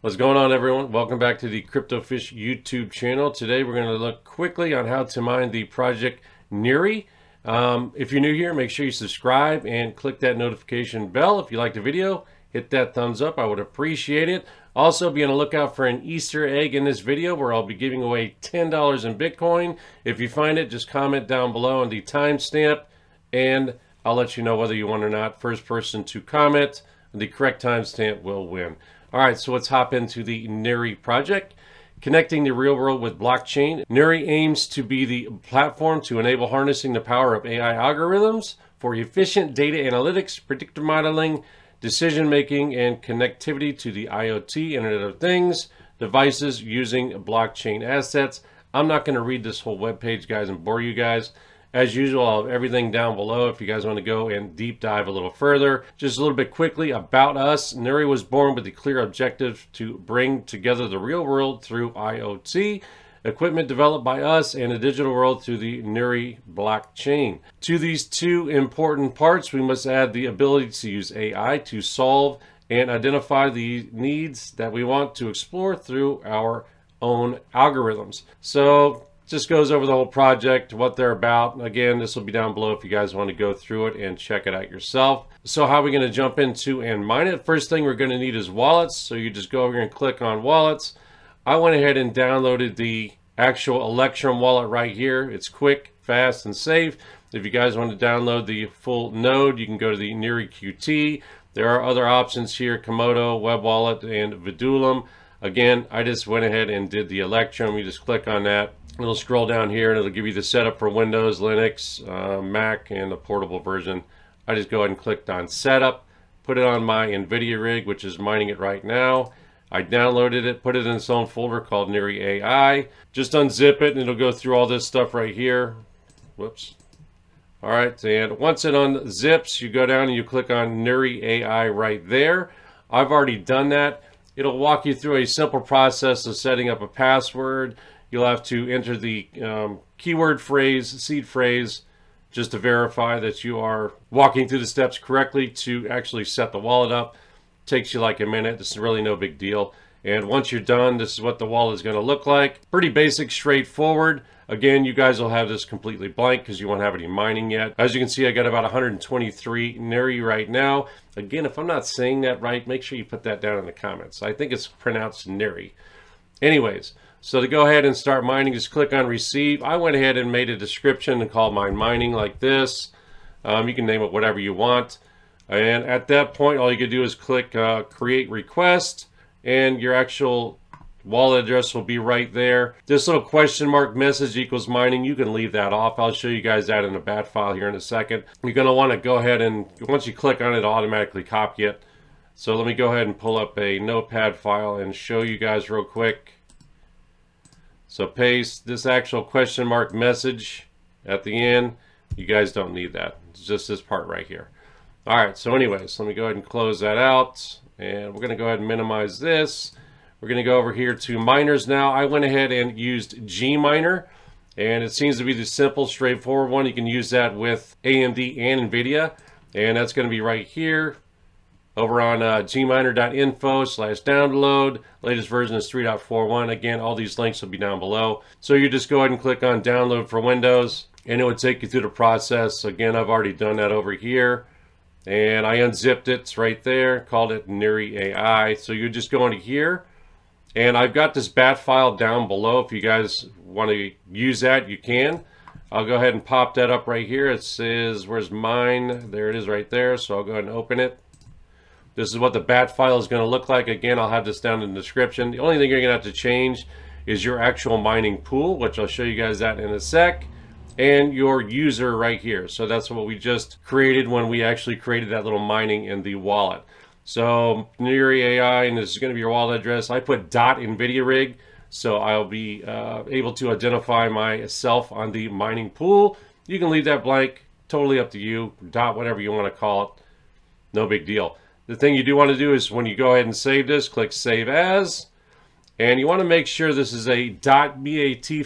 What's going on everyone? Welcome back to the CryptoFish YouTube channel. Today we're going to look quickly on how to mine the project Neri. Um, if you're new here, make sure you subscribe and click that notification bell. If you like the video, hit that thumbs up. I would appreciate it. Also, be on the lookout for an Easter egg in this video where I'll be giving away $10 in Bitcoin. If you find it, just comment down below on the timestamp and I'll let you know whether you won or not. First person to comment, the correct timestamp will win. All right, so let's hop into the Neri project. Connecting the real world with blockchain, Neri aims to be the platform to enable harnessing the power of AI algorithms for efficient data analytics, predictive modeling, decision making, and connectivity to the IoT, Internet of Things, devices using blockchain assets. I'm not going to read this whole web page, guys, and bore you guys. As usual, I'll have everything down below if you guys want to go and deep dive a little further. Just a little bit quickly about us. Neri was born with the clear objective to bring together the real world through IoT equipment developed by us and the digital world through the Neri blockchain. To these two important parts, we must add the ability to use AI to solve and identify the needs that we want to explore through our own algorithms. So just goes over the whole project, what they're about. Again, this will be down below if you guys want to go through it and check it out yourself. So how are we going to jump into and mine it? First thing we're going to need is wallets. So you just go over here and click on wallets. I went ahead and downloaded the actual Electrum wallet right here. It's quick, fast, and safe. If you guys want to download the full node, you can go to the Neri QT. There are other options here, Komodo, Web Wallet, and Vidulum. Again, I just went ahead and did the Electrum. You just click on that It'll scroll down here and it'll give you the setup for Windows, Linux, uh, Mac, and the portable version. I just go ahead and clicked on setup, put it on my NVIDIA rig, which is mining it right now. I downloaded it, put it in its own folder called NeurAI. Just unzip it and it'll go through all this stuff right here. Whoops. All right, and once it unzips, you go down and you click on NeurAI right there. I've already done that. It'll walk you through a simple process of setting up a password, You'll have to enter the um, keyword phrase, seed phrase, just to verify that you are walking through the steps correctly to actually set the wallet up. Takes you like a minute. This is really no big deal. And once you're done, this is what the wallet is going to look like. Pretty basic, straightforward. Again, you guys will have this completely blank because you won't have any mining yet. As you can see, I got about 123 Neri right now. Again, if I'm not saying that right, make sure you put that down in the comments. I think it's pronounced Neri. Anyways, so to go ahead and start mining, just click on receive. I went ahead and made a description and called mine mining like this. Um, you can name it whatever you want. And at that point, all you can do is click uh, create request and your actual wallet address will be right there. This little question mark message equals mining, you can leave that off. I'll show you guys that in a bat file here in a second. You're gonna wanna go ahead and once you click on it, automatically copy it. So let me go ahead and pull up a notepad file and show you guys real quick. So paste this actual question mark message at the end. You guys don't need that. It's just this part right here. All right, so anyways, let me go ahead and close that out. And we're going to go ahead and minimize this. We're going to go over here to miners now. I went ahead and used Gminer. And it seems to be the simple, straightforward one. You can use that with AMD and NVIDIA. And that's going to be right here over on uh, gminer.info slash download. Latest version is 3.41. Again, all these links will be down below. So you just go ahead and click on download for Windows and it would take you through the process. Again, I've already done that over here. And I unzipped it. It's right there. Called it NeurAI. So you just go into here. And I've got this bat file down below. If you guys want to use that, you can. I'll go ahead and pop that up right here. It says, where's mine? There it is right there. So I'll go ahead and open it. This is what the bat file is going to look like. Again, I'll have this down in the description. The only thing you're going to have to change is your actual mining pool, which I'll show you guys that in a sec, and your user right here. So that's what we just created when we actually created that little mining in the wallet. So NeurAI, and this is going to be your wallet address. I put dot NVIDIA rig, so I'll be uh, able to identify myself on the mining pool. You can leave that blank, totally up to you, dot whatever you want to call it. No big deal. The thing you do want to do is when you go ahead and save this, click Save As. And you want to make sure this is a .bat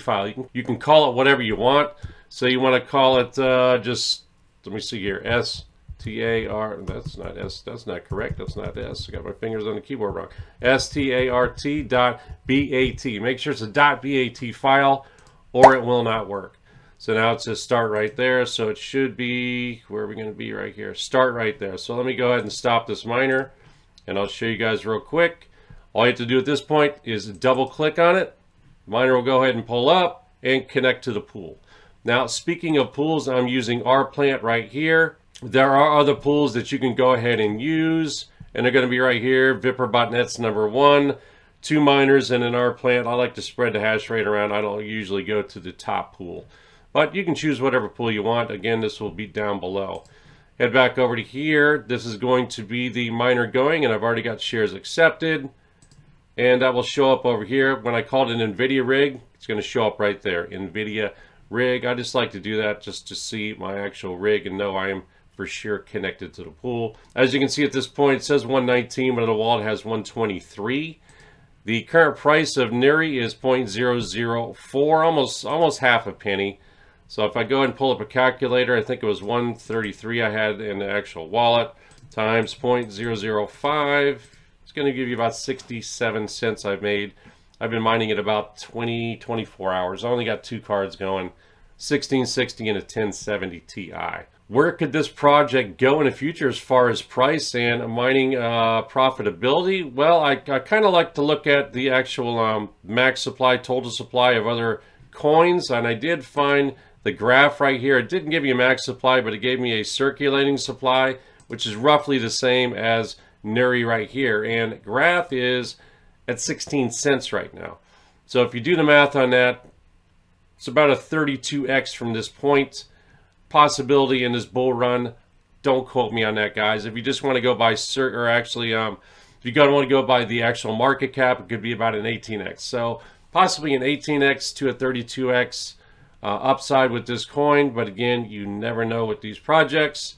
file. You can, you can call it whatever you want. So you want to call it uh, just, let me see here, S T A R. That's not S. That's not correct. That's not S. I got my fingers on the keyboard wrong. S T A R T dot B A T. Make sure it's a B A T file, or it will not work. So now it says start right there. So it should be where are we going to be right here? Start right there. So let me go ahead and stop this miner, and I'll show you guys real quick. All you have to do at this point is double click on it. Miner will go ahead and pull up and connect to the pool. Now, speaking of pools, I'm using rplant right here. There are other pools that you can go ahead and use, and they're going to be right here. Vipper botnets number one, two miners, and in rplant, I like to spread the hash rate around. I don't usually go to the top pool, but you can choose whatever pool you want. Again, this will be down below. Head back over to here. This is going to be the miner going, and I've already got shares accepted. And that will show up over here. When I called an NVIDIA rig, it's going to show up right there, NVIDIA rig. I just like to do that just to see my actual rig and know I am for sure connected to the pool. As you can see at this point, it says 119, but on the wallet has 123. The current price of NERI is 0.004, almost almost half a penny. So if I go and pull up a calculator, I think it was 133 I had in the actual wallet times 0.005. It's going to give you about 67 cents I've made. I've been mining it about 20, 24 hours. I only got two cards going, 1660 and a 1070 Ti. Where could this project go in the future as far as price and mining uh, profitability? Well, I, I kind of like to look at the actual um, max supply, total supply of other coins, and I did find the graph right here. It didn't give me a max supply, but it gave me a circulating supply, which is roughly the same as NERI right here. And graph is at 16 cents right now. So if you do the math on that, it's about a 32x from this point. Possibility in this bull run. Don't quote me on that, guys. If you just want to go by or actually, um, if you want to go by the actual market cap, it could be about an 18x. So possibly an 18x to a 32x uh, upside with this coin. But again, you never know with these projects.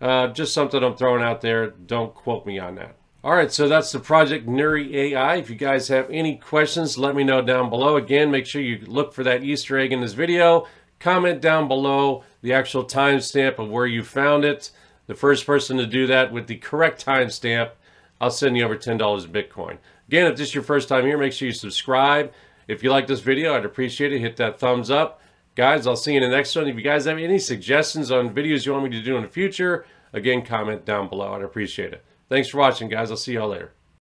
Uh, just something I'm throwing out there. Don't quote me on that. All right, so that's the project NeurAI. If you guys have any questions, let me know down below. Again, make sure you look for that Easter egg in this video. Comment down below the actual timestamp of where you found it. The first person to do that with the correct timestamp, I'll send you over $10 Bitcoin. Again, if this is your first time here, make sure you subscribe. If you like this video, I'd appreciate it. Hit that thumbs up. Guys, I'll see you in the next one. If you guys have any suggestions on videos you want me to do in the future, again, comment down below. I'd appreciate it. Thanks for watching, guys. I'll see y'all later.